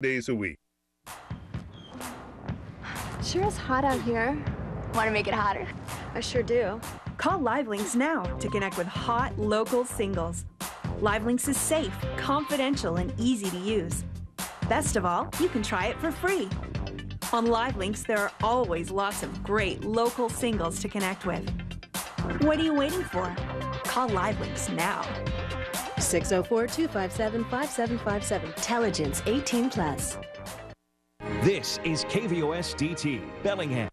days a week. Sure is hot out here. Want to make it hotter? I sure do. Call Livelinks now to connect with hot local singles. Livelinks is safe, confidential, and easy to use. Best of all, you can try it for free. On Livelinks, there are always lots of great local singles to connect with. What are you waiting for? Call Livelinks now. 604-257-5757. Intelligence 18 plus. This is KVOS DT Bellingham.